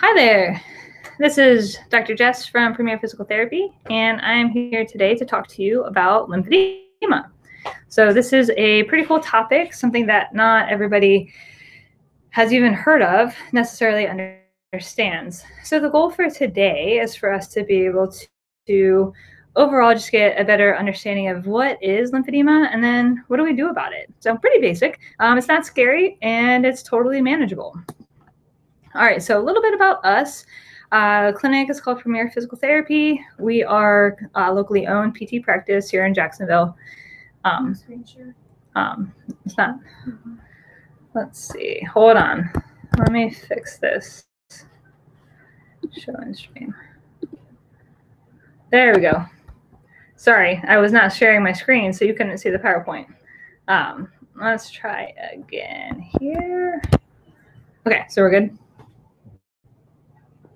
Hi there. This is Dr. Jess from Premier Physical Therapy, and I'm here today to talk to you about lymphedema. So, this is a pretty cool topic, something that not everybody has even heard of, necessarily understands. So, the goal for today is for us to be able to, to overall just get a better understanding of what is lymphedema and then what do we do about it. So, pretty basic. Um, it's not scary and it's totally manageable. All right, so a little bit about us. Uh, clinic is called Premier Physical Therapy. We are a locally owned PT practice here in Jacksonville. Um, um, it's not. Let's see. Hold on. Let me fix this. Show and stream. There we go. Sorry, I was not sharing my screen, so you couldn't see the PowerPoint. Um, let's try again here. Okay, so we're good.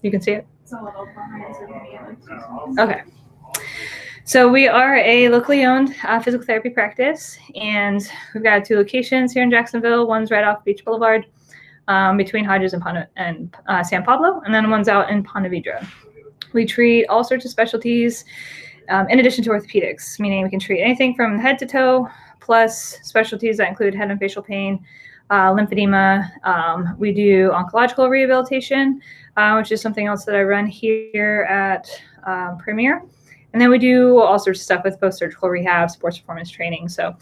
You can see it? Okay. So we are a locally owned uh, physical therapy practice, and we've got two locations here in Jacksonville. One's right off Beach Boulevard, um, between Hodges and, Pon- and uh, San Pablo, and then one's out in Ponte Vedra. We treat all sorts of specialties, um, in addition to orthopedics, meaning we can treat anything from head to toe, plus specialties that include head and facial pain, uh, lymphedema. Um, we do oncological rehabilitation, uh, which is something else that I run here at um, Premier. And then we do all sorts of stuff with post surgical rehab, sports performance training. So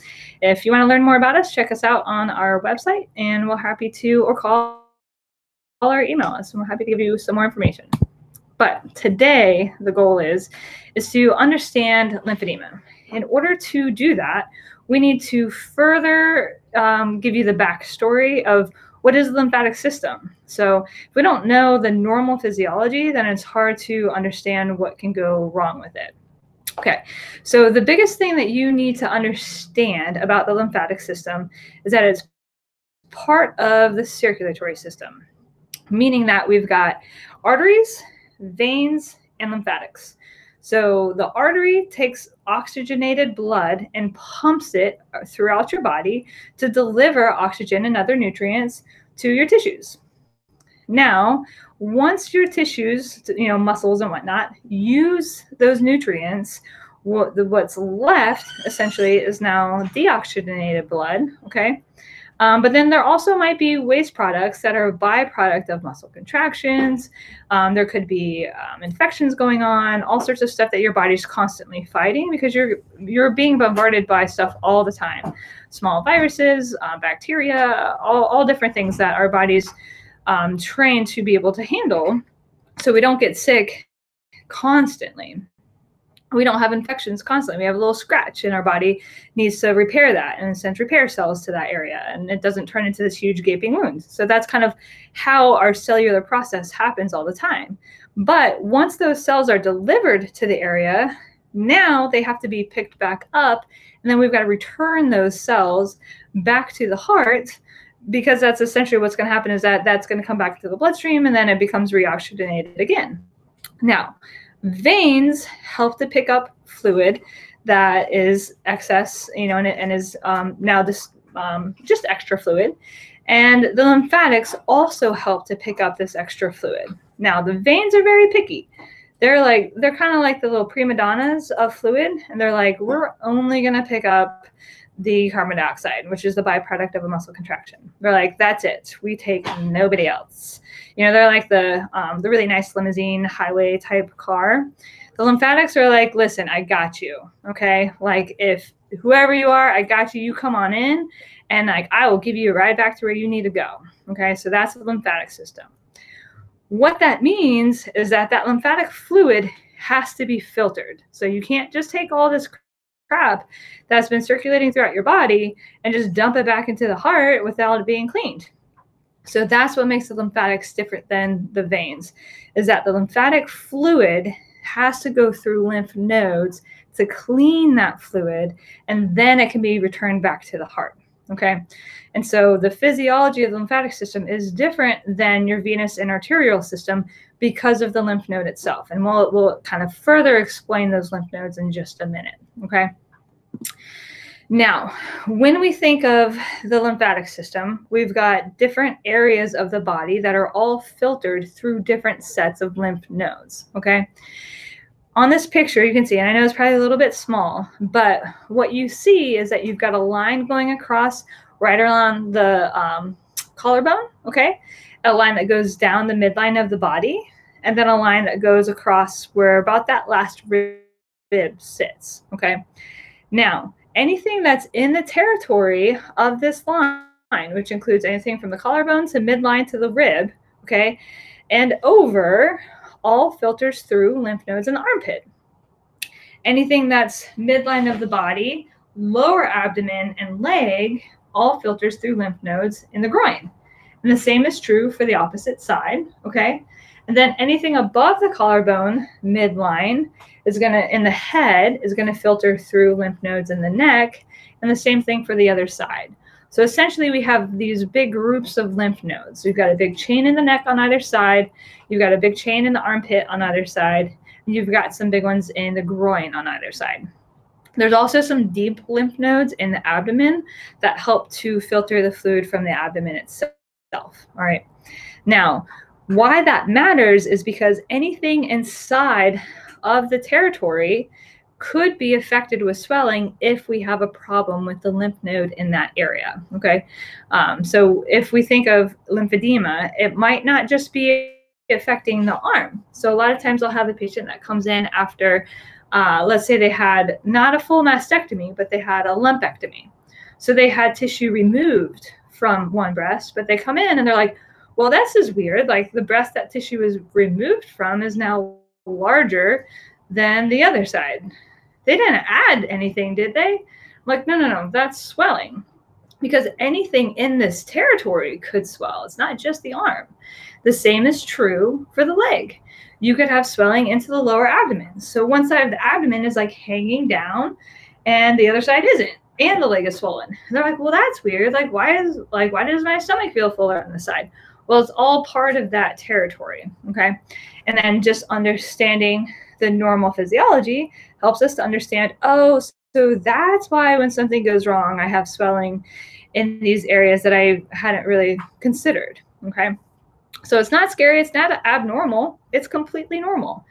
if you want to learn more about us, check us out on our website and we're happy to, or call, call or email us and we're happy to give you some more information. But today, the goal is, is to understand lymphedema. In order to do that, we need to further um, give you the backstory of what is the lymphatic system? So if we don't know the normal physiology, then it's hard to understand what can go wrong with it. Okay, so the biggest thing that you need to understand about the lymphatic system is that it's part of the circulatory system, meaning that we've got arteries, veins, and lymphatics. So the artery takes oxygenated blood and pumps it throughout your body to deliver oxygen and other nutrients to your tissues. Now, once your tissues, you know, muscles and whatnot, use those nutrients, what, what's left essentially is now deoxygenated blood. Okay. Um, but then there also might be waste products that are a byproduct of muscle contractions. Um, there could be um, infections going on, all sorts of stuff that your body's constantly fighting because you're you're being bombarded by stuff all the time, small viruses, uh, bacteria, all, all different things that our bodies um, trained to be able to handle, so we don't get sick constantly we don't have infections constantly. We have a little scratch, and our body needs to repair that and send repair cells to that area, and it doesn't turn into this huge gaping wound. So that's kind of how our cellular process happens all the time. But once those cells are delivered to the area, now they have to be picked back up, and then we've got to return those cells back to the heart because that's essentially what's going to happen is that that's going to come back to the bloodstream and then it becomes reoxygenated again. Now, Veins help to pick up fluid that is excess, you know, and, and is um, now this um, just extra fluid. And the lymphatics also help to pick up this extra fluid. Now, the veins are very picky. They're like, they're kind of like the little prima donnas of fluid. And they're like, we're only going to pick up the carbon dioxide, which is the byproduct of a muscle contraction. They're like, that's it. We take nobody else. You know, they're like the um, the really nice limousine highway type car. The lymphatics are like, listen, I got you. Okay, like if whoever you are, I got you. You come on in, and like I will give you a ride back to where you need to go. Okay, so that's the lymphatic system. What that means is that that lymphatic fluid has to be filtered. So you can't just take all this crap that's been circulating throughout your body and just dump it back into the heart without it being cleaned. So that's what makes the lymphatics different than the veins, is that the lymphatic fluid has to go through lymph nodes to clean that fluid, and then it can be returned back to the heart. Okay. And so the physiology of the lymphatic system is different than your venous and arterial system because of the lymph node itself. And we'll, we'll kind of further explain those lymph nodes in just a minute. Okay. Now, when we think of the lymphatic system, we've got different areas of the body that are all filtered through different sets of lymph nodes. Okay. On this picture, you can see, and I know it's probably a little bit small, but what you see is that you've got a line going across right around the um, collarbone. Okay. A line that goes down the midline of the body, and then a line that goes across where about that last rib sits. Okay. Now, anything that's in the territory of this line, which includes anything from the collarbone to midline to the rib, okay, and over, all filters through lymph nodes in the armpit. Anything that's midline of the body, lower abdomen, and leg, all filters through lymph nodes in the groin. And the same is true for the opposite side, okay? And then anything above the collarbone, midline, is going to, in the head, is going to filter through lymph nodes in the neck. And the same thing for the other side. So essentially, we have these big groups of lymph nodes. We've got a big chain in the neck on either side. You've got a big chain in the armpit on either side. And you've got some big ones in the groin on either side. There's also some deep lymph nodes in the abdomen that help to filter the fluid from the abdomen itself. All right. Now, why that matters is because anything inside of the territory could be affected with swelling if we have a problem with the lymph node in that area. Okay. Um, so if we think of lymphedema, it might not just be affecting the arm. So a lot of times I'll have a patient that comes in after, uh, let's say they had not a full mastectomy, but they had a lumpectomy. So they had tissue removed from one breast, but they come in and they're like, well, this is weird. Like the breast that tissue is removed from is now larger than the other side. They didn't add anything, did they? I'm like, no, no, no, that's swelling. Because anything in this territory could swell. It's not just the arm. The same is true for the leg. You could have swelling into the lower abdomen. So one side of the abdomen is like hanging down and the other side isn't and the leg is swollen. And they're like, well, that's weird. Like, why is like why does my stomach feel fuller on the side? Well, it's all part of that territory. Okay. And then just understanding the normal physiology helps us to understand, oh, so that's why when something goes wrong, I have swelling in these areas that I hadn't really considered. Okay. So it's not scary, it's not abnormal, it's completely normal.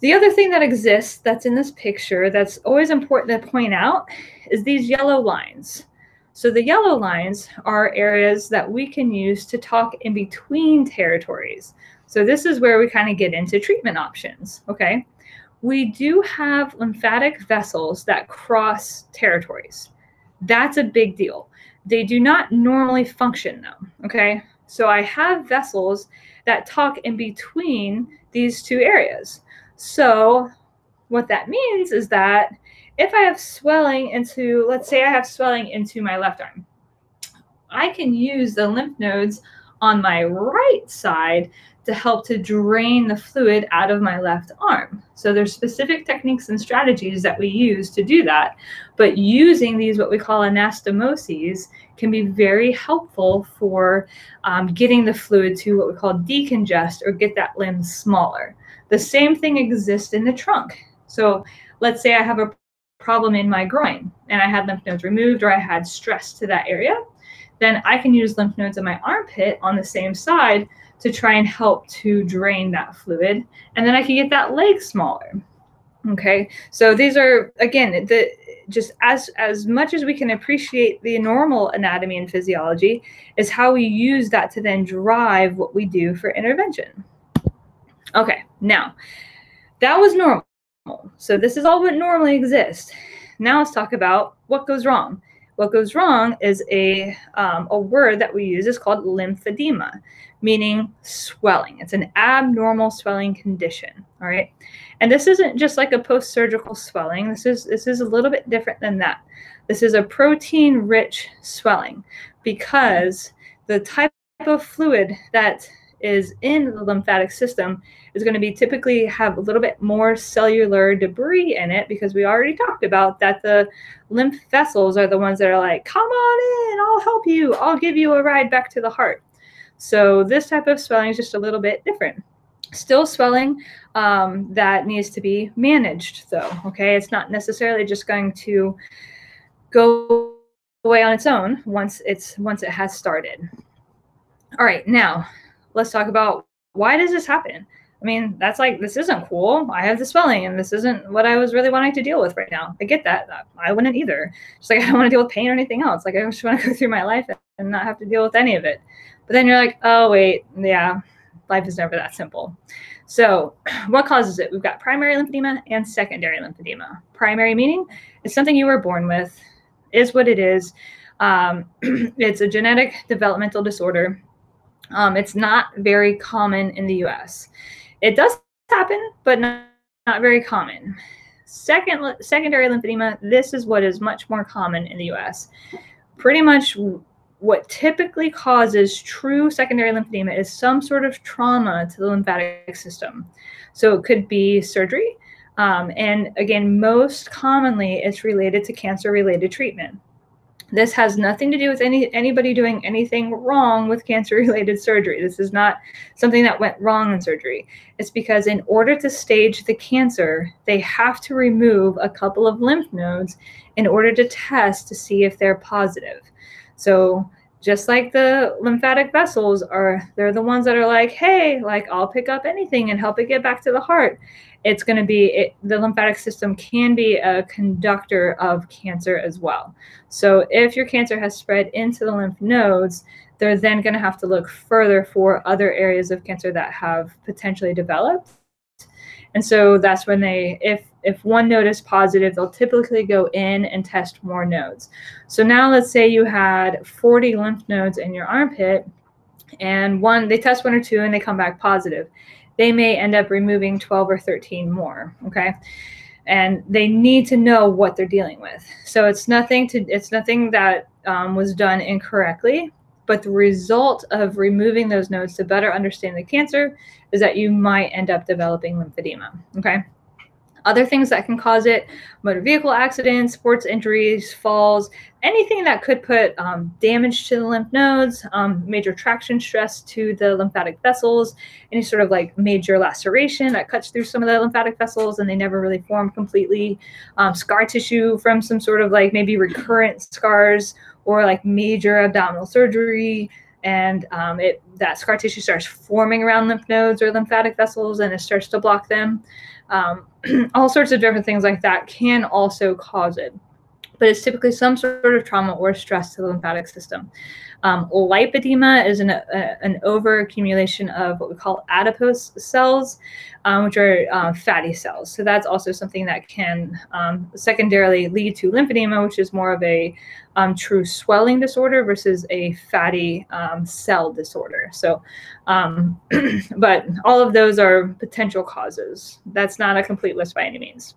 The other thing that exists that's in this picture that's always important to point out is these yellow lines. So the yellow lines are areas that we can use to talk in between territories. So this is where we kind of get into treatment options, okay? We do have lymphatic vessels that cross territories. That's a big deal. They do not normally function though, okay? So I have vessels that talk in between these two areas. So what that means is that if I have swelling into, let's say I have swelling into my left arm, I can use the lymph nodes on my right side to help to drain the fluid out of my left arm. So there's specific techniques and strategies that we use to do that. But using these, what we call anastomoses, can be very helpful for um, getting the fluid to what we call decongest or get that limb smaller. The same thing exists in the trunk. So let's say I have a problem in my groin and I had lymph nodes removed or I had stress to that area, then I can use lymph nodes in my armpit on the same side to try and help to drain that fluid. And then I can get that leg smaller. Okay. So these are again the just as as much as we can appreciate the normal anatomy and physiology is how we use that to then drive what we do for intervention. Okay, now that was normal. So this is all what normally exists. Now let's talk about what goes wrong. What goes wrong is a, um, a word that we use is called lymphedema, meaning swelling. It's an abnormal swelling condition. All right. And this isn't just like a post-surgical swelling. This is this is a little bit different than that. This is a protein-rich swelling because the type of fluid that is in the lymphatic system is going to be typically have a little bit more cellular debris in it because we already talked about that the lymph vessels are the ones that are like, come on in, I'll help you, I'll give you a ride back to the heart. So this type of swelling is just a little bit different. Still swelling um, that needs to be managed though, okay? It's not necessarily just going to go away on its own once it's once it has started. All right, now let's talk about why does this happen? I mean, that's like this isn't cool. I have the swelling, and this isn't what I was really wanting to deal with right now. I get that. I wouldn't either. Just like I don't want to deal with pain or anything else. Like I just want to go through my life and not have to deal with any of it. But then you're like, oh wait, yeah, life is never that simple. So, what causes it? We've got primary lymphedema and secondary lymphedema. Primary meaning it's something you were born with, is what it is. Um, it's a genetic developmental disorder. Um, it's not very common in the US. It does happen, but not, not very common. Second, secondary lymphedema, this is what is much more common in the US. Pretty much what typically causes true secondary lymphedema is some sort of trauma to the lymphatic system. So it could be surgery. Um, and again, most commonly, it's related to cancer related treatment. This has nothing to do with any anybody doing anything wrong with cancer related surgery. This is not something that went wrong in surgery. It's because in order to stage the cancer, they have to remove a couple of lymph nodes in order to test to see if they're positive. So just like the lymphatic vessels are they're the ones that are like hey like i'll pick up anything and help it get back to the heart it's going to be it, the lymphatic system can be a conductor of cancer as well. So if your cancer has spread into the lymph nodes, they're then going to have to look further for other areas of cancer that have potentially developed. And so that's when they, if if one node is positive, they'll typically go in and test more nodes. So now let's say you had 40 lymph nodes in your armpit, and one they test one or two and they come back positive they may end up removing 12 or 13 more. Okay. And they need to know what they're dealing with. So it's nothing to, it's nothing that um, was done incorrectly, but the result of removing those nodes to better understand the cancer is that you might end up developing lymphedema. Okay. Other things that can cause it motor vehicle accidents, sports injuries, falls, anything that could put um, damage to the lymph nodes, um, major traction stress to the lymphatic vessels, any sort of like major laceration that cuts through some of the lymphatic vessels and they never really form completely, um, scar tissue from some sort of like maybe recurrent scars or like major abdominal surgery. And um, it that scar tissue starts forming around lymph nodes or lymphatic vessels and it starts to block them um, all sorts of different things like that can also cause it. But it's typically some sort of trauma or stress to the lymphatic system. Um, lipedema is an, a, an overaccumulation of what we call adipose cells, um, which are uh, fatty cells. So that's also something that can um, secondarily lead to lymphedema, which is more of a um, true swelling disorder versus a fatty um, cell disorder. So, um, but all of those are potential causes. That's not a complete list by any means.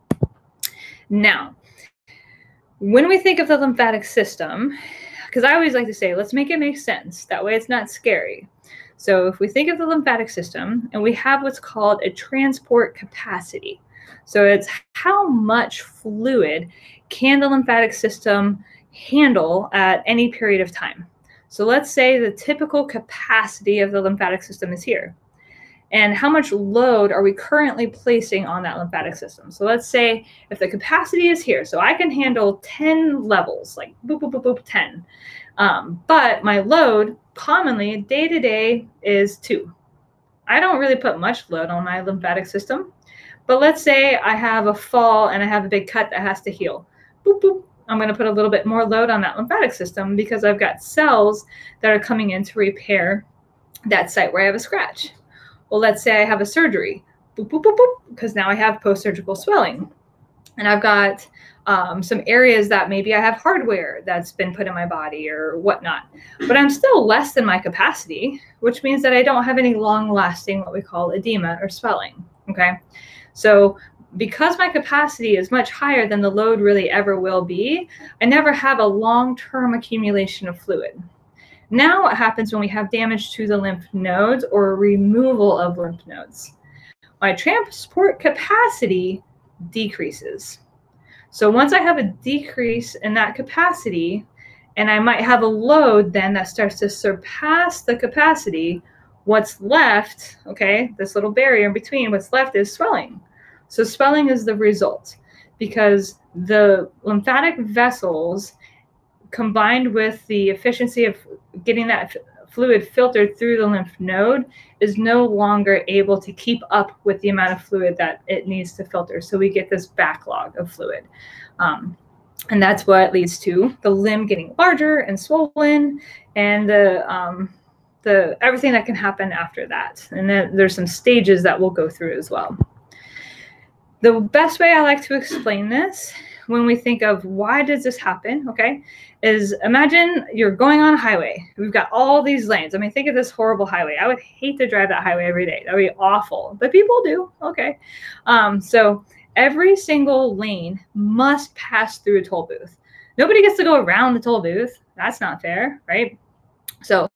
Now, when we think of the lymphatic system, because I always like to say, let's make it make sense. That way it's not scary. So if we think of the lymphatic system and we have what's called a transport capacity. So it's how much fluid can the lymphatic system handle at any period of time. So let's say the typical capacity of the lymphatic system is here. And how much load are we currently placing on that lymphatic system? So let's say if the capacity is here, so I can handle 10 levels, like boop, boop, boop, boop, 10. Um, but my load commonly day to day is two. I don't really put much load on my lymphatic system. But let's say I have a fall and I have a big cut that has to heal. Boop, boop. I'm going to put a little bit more load on that lymphatic system because I've got cells that are coming in to repair that site where I have a scratch. Well, let's say I have a surgery, because now I have post surgical swelling. And I've got um, some areas that maybe I have hardware that's been put in my body or whatnot. But I'm still less than my capacity, which means that I don't have any long lasting, what we call edema or swelling. Okay. So because my capacity is much higher than the load really ever will be, I never have a long term accumulation of fluid. Now, what happens when we have damage to the lymph nodes or removal of lymph nodes? My transport capacity decreases. So once I have a decrease in that capacity, and I might have a load then that starts to surpass the capacity, what's left, okay, this little barrier in between, what's left is swelling. So swelling is the result because the lymphatic vessels combined with the efficiency of getting that fluid filtered through the lymph node is no longer able to keep up with the amount of fluid that it needs to filter. So we get this backlog of fluid. Um, and that's what leads to the limb getting larger and swollen and the um, the everything that can happen after that. And then there's some stages that we'll go through as well. The best way I like to explain this when we think of why does this happen, okay, is imagine you're going on a highway. We've got all these lanes. I mean, think of this horrible highway. I would hate to drive that highway every day. That would be awful, but people do. Okay. Um, so every single lane must pass through a toll booth. Nobody gets to go around the toll booth. That's not fair, right? So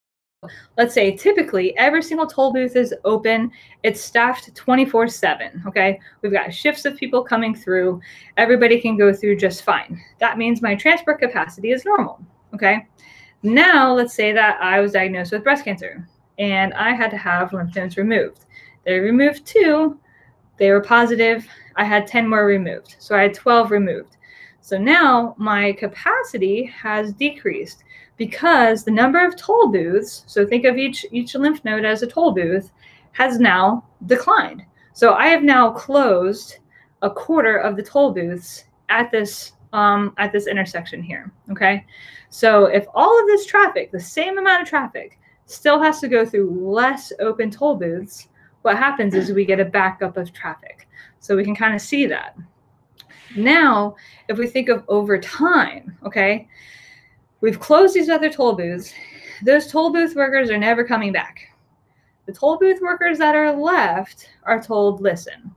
let's say typically every single toll booth is open. It's staffed 24 7 okay? We've got shifts of people coming through. Everybody can go through just fine. That means my transport capacity is normal okay? Now let's say that i was diagnosed with breast cancer and i had to have lymph nodes removed. They removed two they were positive i had 10 more removed so i had 12 removed. So now my capacity has decreased because the number of toll booths, so think of each each lymph node as a toll booth, has now declined. So I have now closed a quarter of the toll booths at this um, at this intersection here. Okay, so if all of this traffic, the same amount of traffic, still has to go through less open toll booths, what happens is we get a backup of traffic. So we can kind of see that. Now, if we think of over time, okay, We've closed these other toll booths. Those toll booth workers are never coming back. The toll booth workers that are left are told, listen,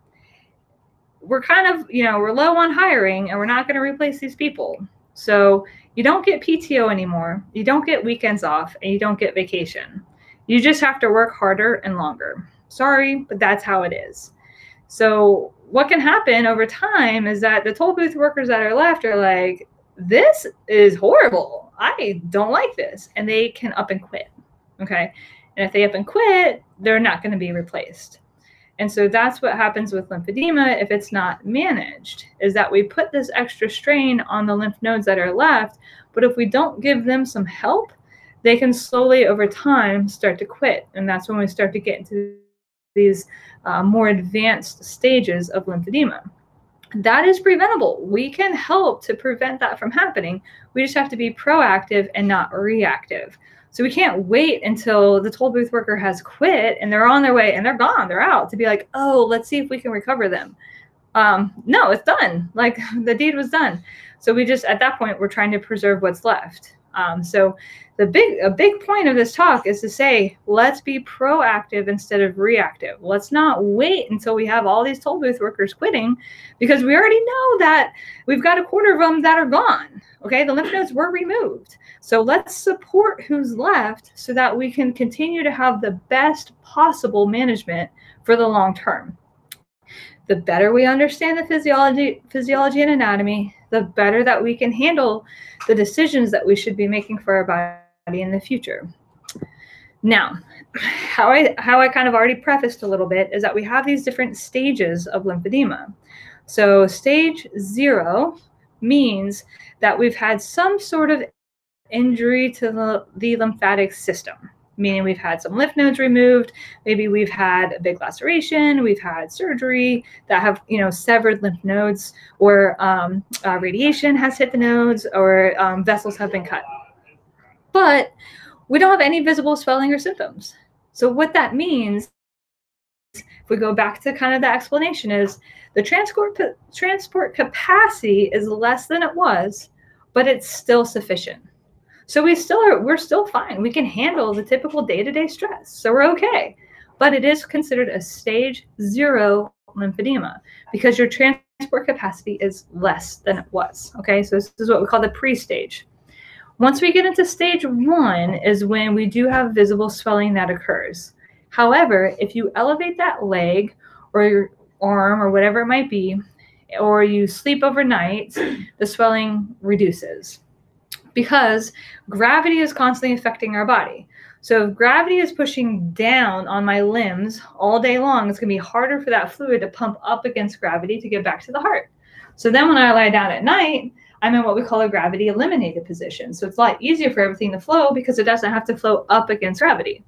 we're kind of, you know, we're low on hiring and we're not going to replace these people. So you don't get PTO anymore. You don't get weekends off and you don't get vacation. You just have to work harder and longer. Sorry, but that's how it is. So what can happen over time is that the toll booth workers that are left are like, this is horrible. I don't like this. And they can up and quit. Okay. And if they up and quit, they're not going to be replaced. And so that's what happens with lymphedema if it's not managed, is that we put this extra strain on the lymph nodes that are left. But if we don't give them some help, they can slowly over time start to quit. And that's when we start to get into these uh, more advanced stages of lymphedema that is preventable. We can help to prevent that from happening. We just have to be proactive and not reactive. So we can't wait until the toll booth worker has quit and they're on their way and they're gone, they're out to be like, oh, let's see if we can recover them. Um, no, it's done. Like the deed was done. So we just at that point we're trying to preserve what's left. Um, so the big a big point of this talk is to say let's be proactive instead of reactive. Let's not wait until we have all these toll booth workers quitting because we already know that we've got a quarter of them that are gone okay? The lymph nodes were removed. So let's support who's left so that we can continue to have the best possible management for the long term. The better we understand the physiology physiology and anatomy the better that we can handle the decisions that we should be making for our body in the future. Now, how I how I kind of already prefaced a little bit is that we have these different stages of lymphedema. So stage zero means that we've had some sort of injury to the, the lymphatic system, meaning we've had some lymph nodes removed, maybe we've had a big laceration, we've had surgery that have you know severed lymph nodes, or um, uh, radiation has hit the nodes, or um, vessels have been cut but we don't have any visible swelling or symptoms. So what that means, if we go back to kind of the explanation, is the transport transport capacity is less than it was, but it's still sufficient. So we still are we're still fine. We can handle the typical day-to-day stress. So we're okay. But it is considered a stage zero lymphedema because your transport capacity is less than it was. Okay, so this is what we call the pre-stage. Once we get into stage one is when we do have visible swelling that occurs. However, if you elevate that leg or your arm or whatever it might be, or you sleep overnight, the swelling reduces because gravity is constantly affecting our body. So if gravity is pushing down on my limbs all day long, it's going to be harder for that fluid to pump up against gravity to get back to the heart. So then when I lie down at night, I'm in what we call a gravity eliminated position. So it's a lot easier for everything to flow because it doesn't have to flow up against gravity.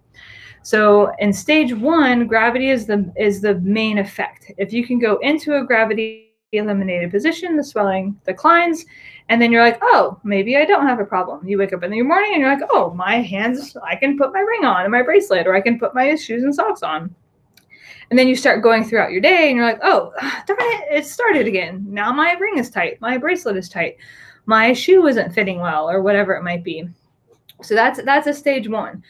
So in stage one, gravity is the is the main effect. If you can go into a gravity eliminated position, the swelling declines, and then you're like, oh, maybe I don't have a problem. You wake up in the morning and you're like, oh, my hands, I can put my ring on and my bracelet, or I can put my shoes and socks on. And then you start going throughout your day and you're like, oh, darn it, it started again. Now my ring is tight, my bracelet is tight, my shoe isn't fitting well, or whatever it might be. So that's that's a stage one.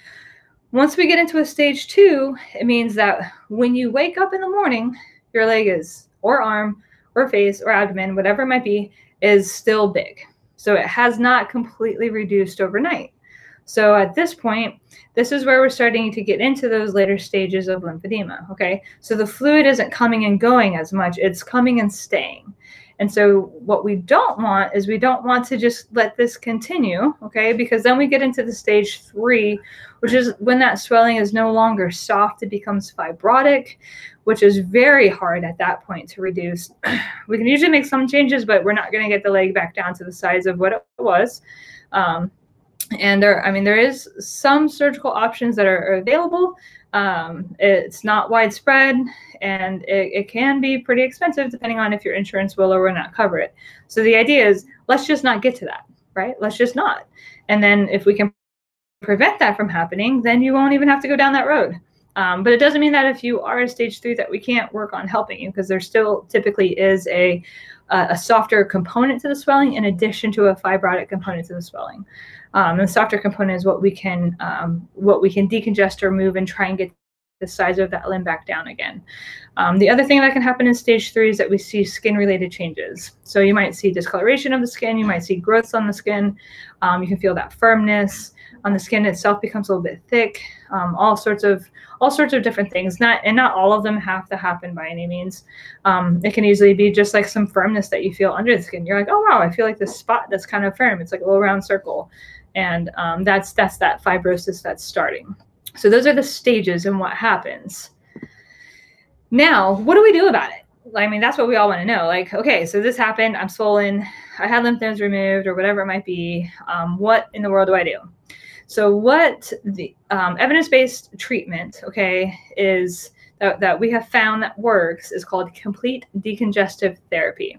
Once we get into a stage two, it means that when you wake up in the morning, your leg is or arm or face or abdomen, whatever it might be, is still big. So it has not completely reduced overnight. So at this point, this is where we're starting to get into those later stages of lymphedema. Okay. So the fluid isn't coming and going as much, it's coming and staying. And so what we don't want is we don't want to just let this continue, okay? Because then we get into the stage three, which is when that swelling is no longer soft, it becomes fibrotic, which is very hard at that point to reduce. we can usually make some changes, but we're not going to get the leg back down to the size of what it was. Um, and there i mean there is some surgical options that are, are available. Um, it's not widespread and it, it, can be pretty expensive depending on if your insurance will or will not cover it. So the idea is let's just not get to that right? Let's just not. And then if we can prevent that from happening then you won't even have to go down that road um, but it doesn't mean that if you are a stage three that we can't work on helping you because there still typically is a a softer component to the swelling in addition to a fibrotic component to the swelling. Um, the softer component is what we can um, what we can decongest or move and try and get the size of that limb back down again. Um, the other thing that can happen in stage three is that we see skin related changes. So you might see discoloration of the skin, you might see growths on the skin, um, you can feel that firmness on the skin itself becomes a little bit thick, um, all sorts of all sorts of different things. Not and not all of them have to happen by any means. Um, it can easily be just like some firmness that you feel under the skin. You're like, oh wow, I feel like this spot that's kind of firm. It's like a little round circle and um, that's that's that fibrosis that's starting. So those are the stages and what happens. Now, what do we do about it? I mean, that's what we all want to know. Like, okay, so this happened. I'm swollen. I had lymph nodes removed, or whatever it might be. Um, what in the world do I do? So, what the um, evidence-based treatment, okay, is that, that we have found that works is called complete decongestive therapy.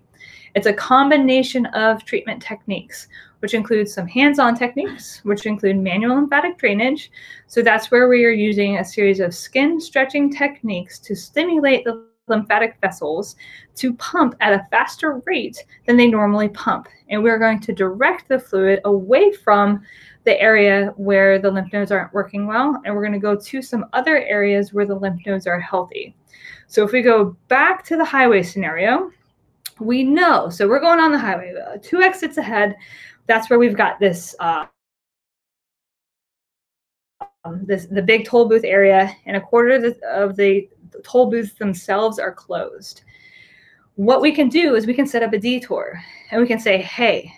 It's a combination of treatment techniques which includes some hands-on techniques, which include manual lymphatic drainage. So that's where we are using a series of skin stretching techniques to stimulate the lymphatic vessels to pump at a faster rate than they normally pump. And we're going to direct the fluid away from the area where the lymph nodes aren't working well, and we're going to go to some other areas where the lymph nodes are healthy. So if we go back to the highway scenario, we know, so we're going on the highway, uh, two exits ahead, that's where we've got this uh, um, this the big toll booth area, and a quarter of the, of the toll booths themselves are closed. What we can do is we can set up a detour, and we can say, "Hey,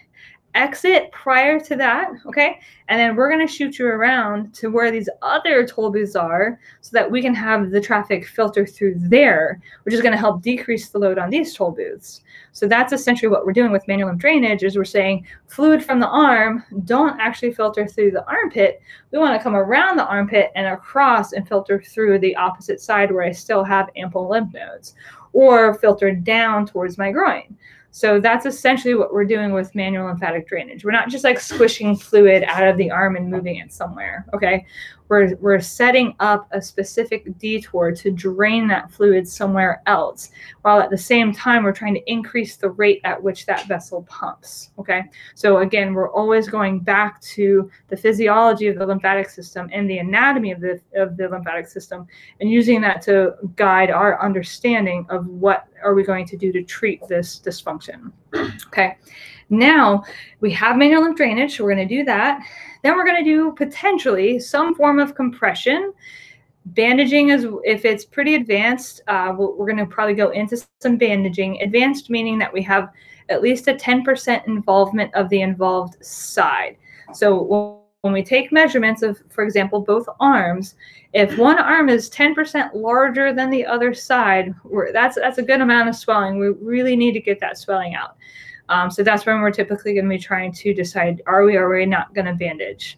exit prior to that, okay? And then we're going to shoot you around to where these other toll booths are so that we can have the traffic filter through there, which is going to help decrease the load on these toll booths. So that's essentially what we're doing with manual lymph drainage is we're saying fluid from the arm don't actually filter through the armpit. We want to come around the armpit and across and filter through the opposite side where I still have ample lymph nodes or filter down towards my groin. So that's essentially what we're doing with manual lymphatic drainage. We're not just like squishing fluid out of the arm and moving it somewhere. Okay. We're, we're setting up a specific detour to drain that fluid somewhere else, while at the same time, we're trying to increase the rate at which that vessel pumps. Okay. So again, we're always going back to the physiology of the lymphatic system and the anatomy of the, of the lymphatic system and using that to guide our understanding of what are we going to do to treat this dysfunction. Okay. Now we have manual lymph drainage, so we're going to do that. Then we're going to do potentially some form of compression. Bandaging is if it's pretty advanced, uh, we're going to probably go into some bandaging. Advanced meaning that we have at least a 10% involvement of the involved side. So when we take measurements of, for example, both arms, if one arm is 10% larger than the other side, that's that's a good amount of swelling. We really need to get that swelling out. Um, so that's when we're typically going to be trying to decide are we or are we not going to bandage.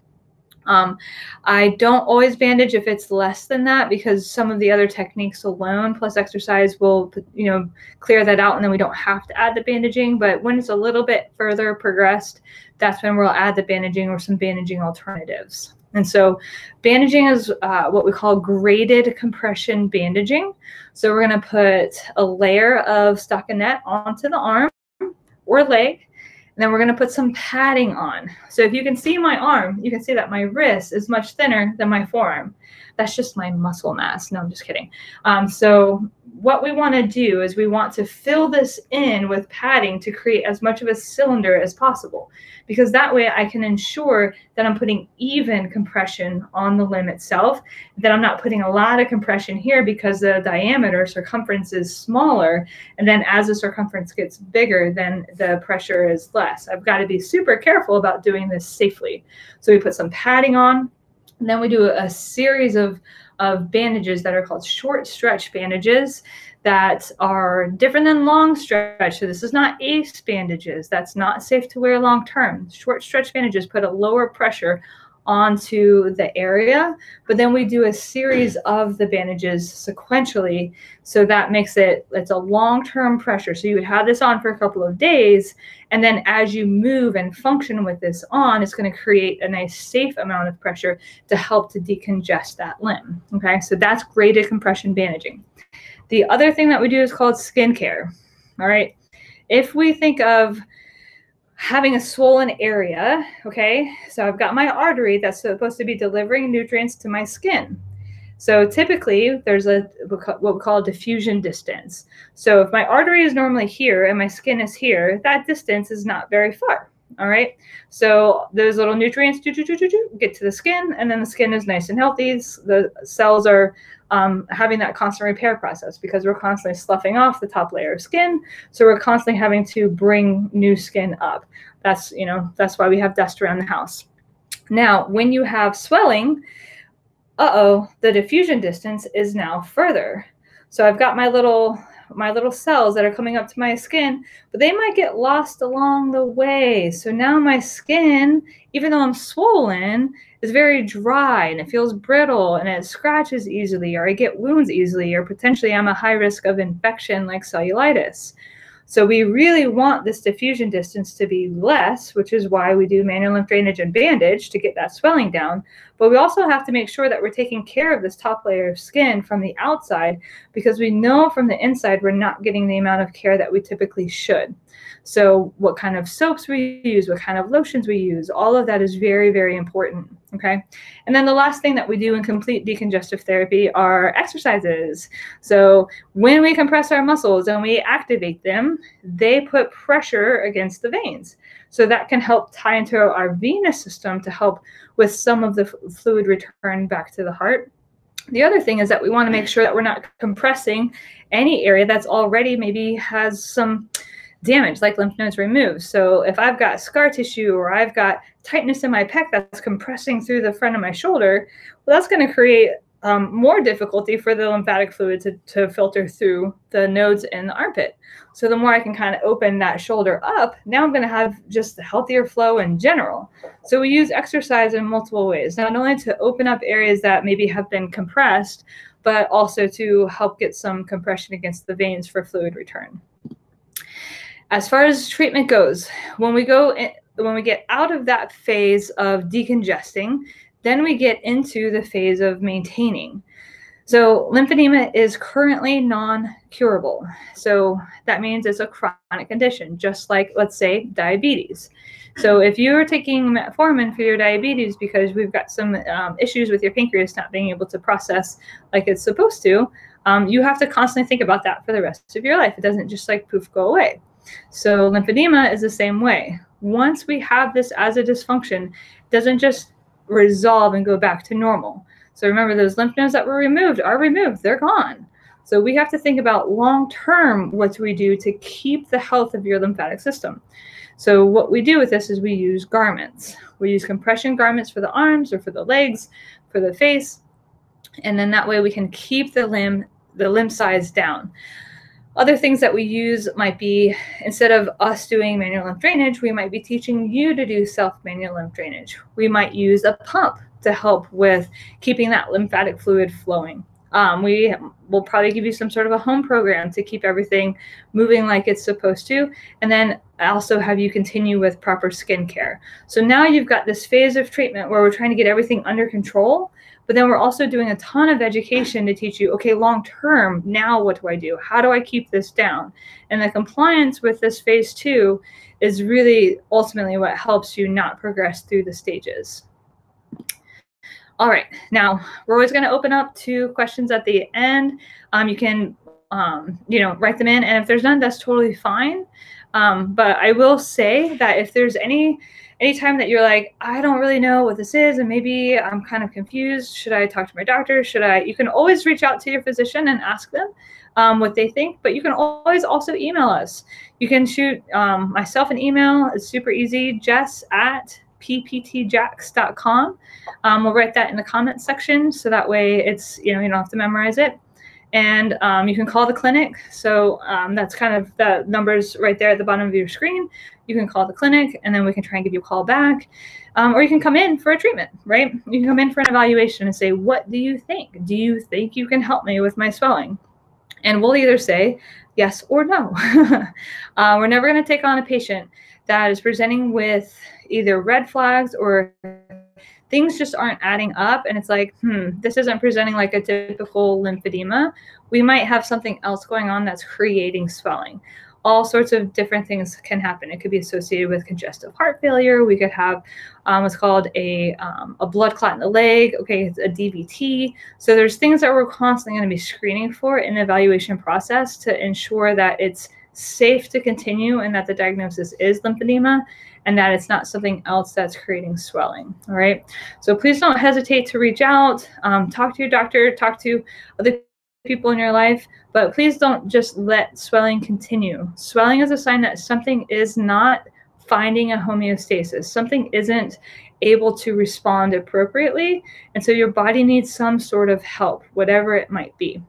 Um, I don't always bandage if it's less than that because some of the other techniques alone plus exercise will, you know, clear that out and then we don't have to add the bandaging. But when it's a little bit further progressed, that's when we'll add the bandaging or some bandaging alternatives. And so, bandaging is uh, what we call graded compression bandaging. So, we're going to put a layer of stockinette onto the arm or leg and then we're going to put some padding on. So if you can see my arm, you can see that my wrist is much thinner than my forearm. That's just my muscle mass. No, I'm just kidding. Um, so what we want to do is we want to fill this in with padding to create as much of a cylinder as possible because that way I can ensure that I'm putting even compression on the limb itself, that I'm not putting a lot of compression here because the diameter circumference is smaller. And then as the circumference gets bigger, then the pressure is less. I've got to be super careful about doing this safely. So we put some padding on, and then we do a series of of bandages that are called short stretch bandages that are different than long stretch. So this is not ACE bandages. That's not safe to wear long term. Short stretch bandages put a lower pressure onto the area, but then we do a series of the bandages sequentially. So that makes it, it's a long-term pressure. So you would have this on for a couple of days. And then as you move and function with this on, it's going to create a nice safe amount of pressure to help to decongest that limb. Okay. So that's graded compression bandaging. The other thing that we do is called skincare. All right. If we think of having a swollen area, okay? So I've got my artery that's supposed to be delivering nutrients to my skin. So typically there's a what we call a diffusion distance. So if my artery is normally here and my skin is here, that distance is not very far. All right. So those little nutrients do, do, do, get to the skin, and then the skin is nice and healthy. The cells are um, having that constant repair process because we're constantly sloughing off the top layer of skin. So we're constantly having to bring new skin up. That's you know that's why we have dust around the house. Now, when you have swelling, uh oh, the diffusion distance is now further. So I've got my little my little cells that are coming up to my skin, but they might get lost along the way. So now my skin, even though I'm swollen, is very dry and it feels brittle and it scratches easily, or I get wounds easily, or potentially I'm a high risk of infection like cellulitis. So we really want this diffusion distance to be less, which is why we do manual lymph drainage and bandage to get that swelling down. But we also have to make sure that we're taking care of this top layer of skin from the outside because we know from the inside we're not getting the amount of care that we typically should. So, what kind of soaps we use, what kind of lotions we use, all of that is very, very important. Okay. And then the last thing that we do in complete decongestive therapy are exercises. So, when we compress our muscles and we activate them, they put pressure against the veins. So, that can help tie into our venous system to help with some of the fluid return back to the heart. The other thing is that we want to make sure that we're not compressing any area that's already maybe has some damage, like lymph nodes removed. So if I've got scar tissue or I've got tightness in my pec that's compressing through the front of my shoulder, well, that's going to create um, more difficulty for the lymphatic fluid to, to filter through the nodes in the armpit. So the more I can kind of open that shoulder up, now I'm going to have just healthier flow in general. So we use exercise in multiple ways, not only to open up areas that maybe have been compressed, but also to help get some compression against the veins for fluid return. As far as treatment goes, when we go in, when we get out of that phase of decongesting, then we get into the phase of maintaining. So lymphedema is currently non-curable. So that means it's a chronic condition, just like let's say diabetes. So if you're taking metformin for your diabetes because we've got some um, issues with your pancreas not being able to process like it's supposed to, um, you have to constantly think about that for the rest of your life. It doesn't just like poof go away. So lymphedema is the same way. Once we have this as a dysfunction, it doesn't just resolve and go back to normal. So remember those lymph nodes that were removed are removed, they're gone. So we have to think about long term what do we do to keep the health of your lymphatic system. So what we do with this is we use garments. We use compression garments for the arms or for the legs, for the face, and then that way we can keep the limb the limb size down. Other things that we use might be instead of us doing manual lymph drainage, we might be teaching you to do self manual lymph drainage. We might use a pump to help with keeping that lymphatic fluid flowing. Um, we will probably give you some sort of a home program to keep everything moving like it's supposed to. And then also have you continue with proper skincare. So now you've got this phase of treatment where we're trying to get everything under control, but then we're also doing a ton of education to teach you, okay, long term, now what do I do? How do I keep this down? And the compliance with this phase two is really ultimately what helps you not progress through the stages. All right, now we're always going to open up to questions at the end. Um, you can, um, you know, write them in, and if there's none, that's totally fine. Um, but I will say that if there's any anytime that you're like, I don't really know what this is, and maybe I'm kind of confused, should I talk to my doctor? Should I? You can always reach out to your physician and ask them um, what they think, but you can always also email us. You can shoot um, myself an email. It's super easy, jess at pptjax.com. Um, we'll write that in the comments section so that way it's, you know, you don't have to memorize it. And um, you can call the clinic. So um, that's kind of the numbers right there at the bottom of your screen. You can call the clinic and then we can try and give you a call back. Um, or you can come in for a treatment, right? You can come in for an evaluation and say, What do you think? Do you think you can help me with my swelling? And we'll either say yes or no. uh, we're never going to take on a patient that is presenting with either red flags or things just aren't adding up and it's like hmm this isn't presenting like a typical lymphedema. We might have something else going on that's creating swelling. All sorts of different things can happen. It could be associated with congestive heart failure. We could have um, what's called a, um, a blood clot in the leg. Okay it's a dvt so there's things that we're constantly going to be screening for in the evaluation process to ensure that it's safe to continue and that the diagnosis is lymphedema and that it's not something else that's creating swelling. All right. So please don't hesitate to reach out, um, talk to your doctor, talk to other people in your life, but please don't just let swelling continue. Swelling is a sign that something is not finding a homeostasis, something isn't able to respond appropriately. And so your body needs some sort of help, whatever it might be.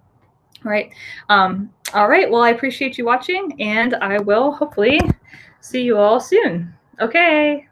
All right. Um, all right. Well, I appreciate you watching, and I will hopefully see you all soon. Okay.